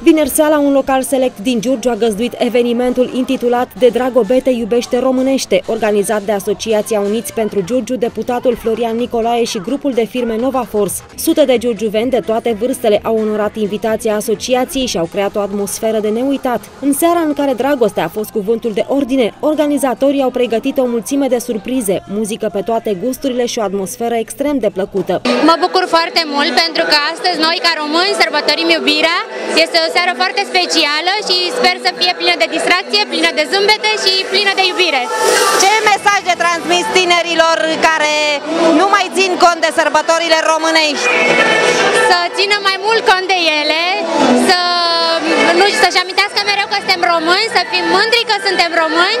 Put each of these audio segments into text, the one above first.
Vineri seara, un local select din Giurgiu a găzduit evenimentul intitulat De Dragobete iubește românește, organizat de Asociația Uniți pentru Giurgiu, deputatul Florian Nicolae și grupul de firme Nova Force. Sute de giurgiuveni de toate vârstele au onorat invitația asociației și au creat o atmosferă de neuitat. În seara în care dragostea a fost cuvântul de ordine, organizatorii au pregătit o mulțime de surprize, muzică pe toate gusturile și o atmosferă extrem de plăcută. Mă bucur foarte mult pentru că astăzi noi ca români sărbătorim iubirea. Este o seară foarte specială și sper să fie plină de distracție, plină de zâmbete și plină de iubire. Ce mesaje transmis tinerilor care nu mai țin cont de sărbătorile românești? Să țină mai mult cont de ele, să nu să-și amintească mereu că suntem români, să fim mândri că suntem români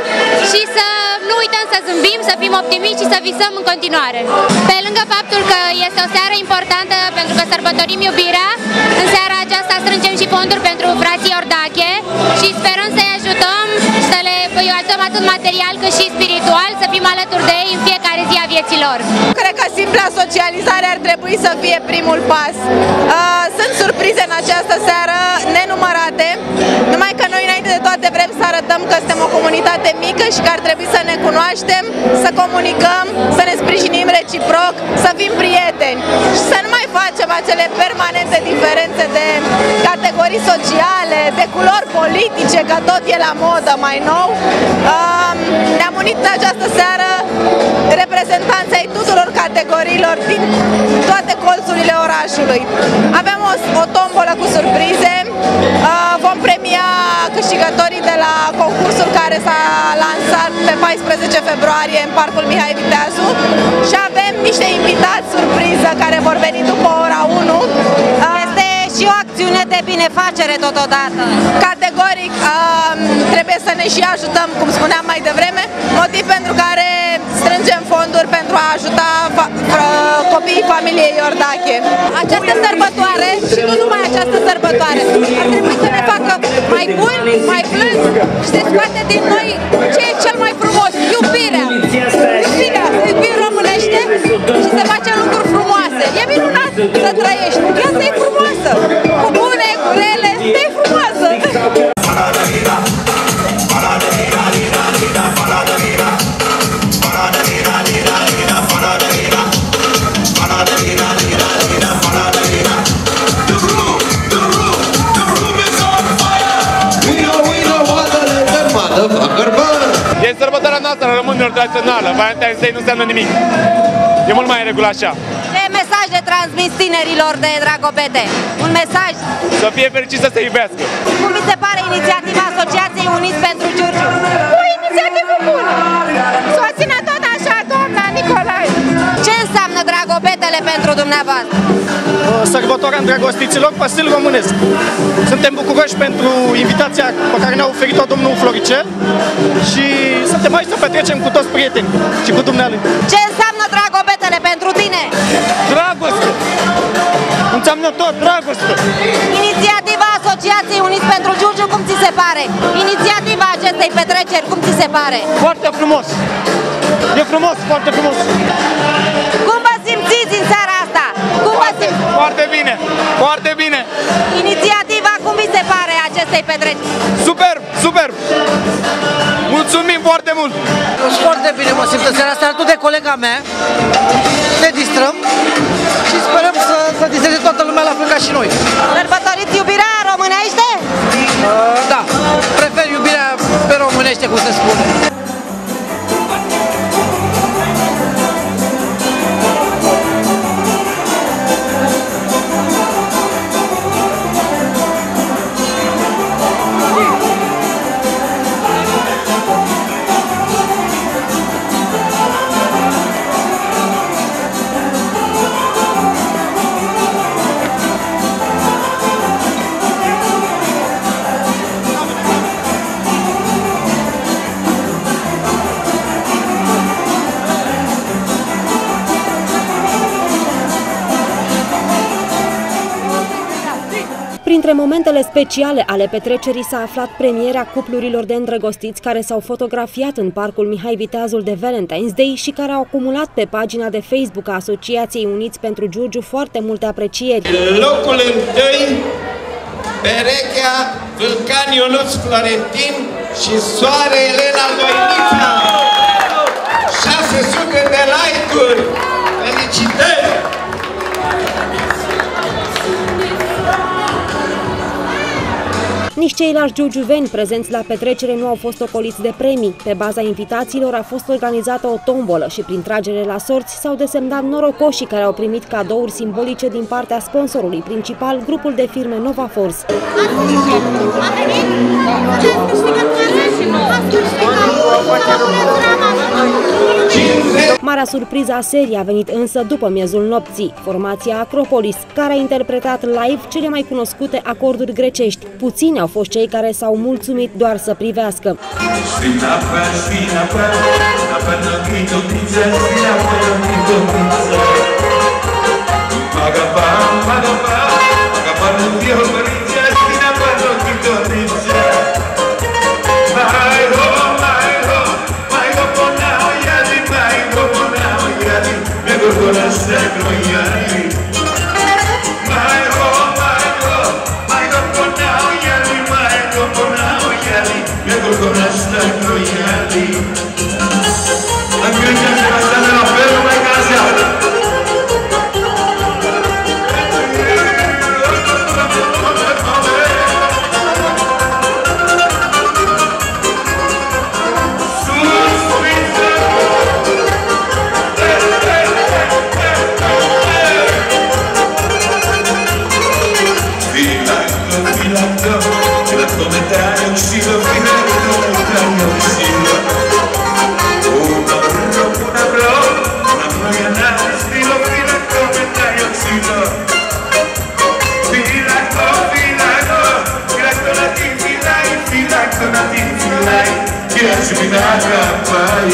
și să nu uităm să zâmbim, să fim optimiști și să visăm în continuare. Pe lângă faptul că este o seară importantă pentru că sărbătorim iubirea, în seara aceasta strângem și fonduri pentru frații Ordache și sperăm să-i ajutăm, să le îi ajutăm atât material cât și spiritual, să fim alături de ei în fiecare zi a vieților. Cred că simpla socializare ar trebui să fie primul pas. Uh, sunt surprize în această seară, nenumărate, numai că noi înainte de toate vrem să arătăm că suntem o comunitate mică și că ar trebui să ne cunoaștem, să comunicăm, să ne sprijinim reciproc, să fim prieteni și să nu mai facem acele permanente diferențe de categorii sociale, de culori politice, că tot e la modă mai nou. Ne-am unit în această seară reprezentanții ai tuturor categoriilor din toate colțurile orașului. Avem o, o tombolă cu surprize, vom premia câștigătorii de la concursul care s-a lansat pe 14 februarie în Parcul Mihai Viteazu și avem niște invitați surpriză care vor veni după ora 1. Este și o acțiune de binefacere totodată. Categoric trebuie să ne și ajutăm, cum spuneam mai devreme, motiv pentru care strângem fonduri pentru a ajuta copiii familiei Iordache. Această sărbătoare și nu numai această sărbătoare ar trebui să ne facă mai buni, mai plâns și să scoate din noi ce tradițională. Valentine's Day nu înseamnă nimic. E mult mai în regulă așa. Ce mesaj de transmis tinerilor de Dragobete? Un mesaj? Să fie fericit să se iubească. Cum vi se pare inițiativa Asociației Uniți pentru Giurgiu? O inițiativă bună! Dumneavoastră? Sărbătoarea îndrăgostiților pe stil românesc. Suntem bucuroși pentru invitația pe care ne-a oferit-o domnul Floricel și suntem aici să petrecem cu toți prietenii și cu dumnealui. Ce înseamnă Dragobetele pentru tine? Dragoste! Înseamnă tot, dragoste! Inițiativa Asociației Uniți pentru Giurgiu, cum ți se pare? Inițiativa acestei petreceri, cum ți se pare? Foarte frumos! E frumos, foarte frumos! Cum acestei petreceri? Super, super! Mulțumim foarte mult! Foarte bine mă simt în seara asta alături de colega mea. Ne distrăm și sperăm să, să distreze toată lumea la fel ca și noi. Sărbătoriți iubirea Printre momentele speciale ale petrecerii s-a aflat premierea cuplurilor de îndrăgostiți care s-au fotografiat în parcul Mihai Viteazul de Valentine's Day și care au acumulat pe pagina de Facebook a Asociației Uniți pentru Giurgiu foarte multe aprecieri. Locul întâi Perechea Vulcan Ionuț Florentin și Soare Elena Doinița. 600 de like-uri! Felicitări! Nici ceilalți giurgiuveni prezenți la petrecere nu au fost ocoliți de premii. Pe baza invitațiilor a fost organizată o tombolă și prin tragere la sorți s-au desemnat norocoșii care au primit cadouri simbolice din partea sponsorului principal, grupul de firme Nova Force. Marea surpriză a serii a venit însă după miezul nopții, formația Acropolis, care a interpretat live cele mai cunoscute acorduri grecești. Puțini au fost cei care s-au mulțumit doar să privească. έτσι μην αγαπάει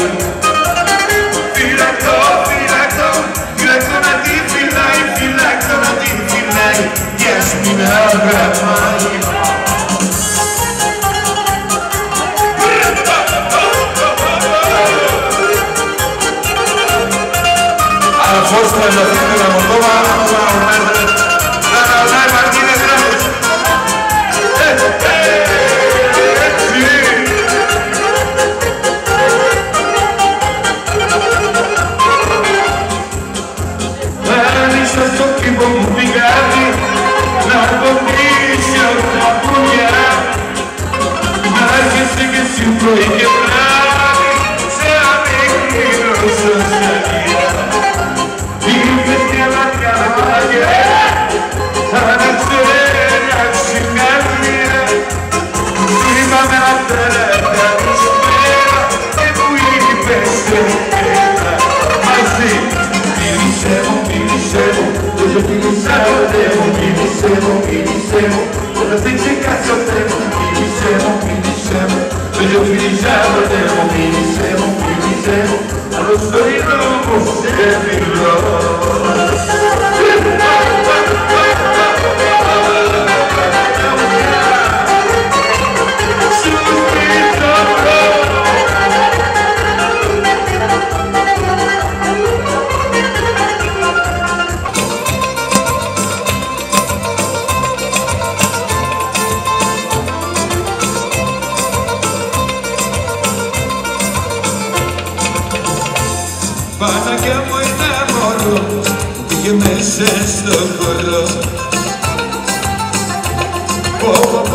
Φυλακτώ, φυλακτώ, φυλακτώ να τη φυλάει, Φυλακτώ να τη φυλάει και ας μην αγαπάει Αναφόρσουμε να δίνουμε Μολδόβα, nu sunt timpul picati, n-am vorbit și au dat Dar este găsit un proiect să avem să se Allo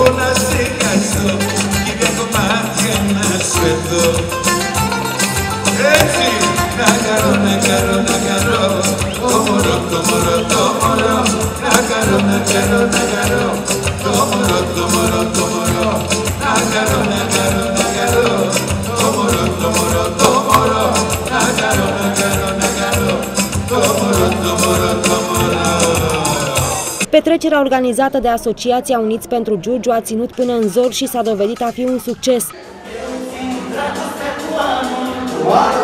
έχω να σε χαστώ και για το μάτια να σου εδώ Έτσι να καρώ, να καρώ, να καρώ. το μωρό, το μωρό, το μωρό να καρώ, να καρώ, να καρώ. το μωρό, το μωρό, το μωρό να καρώ, να καρώ. Petrecerea organizată de Asociația Uniți pentru Giurgiu a ținut până în zor și s-a dovedit a fi un succes. Oare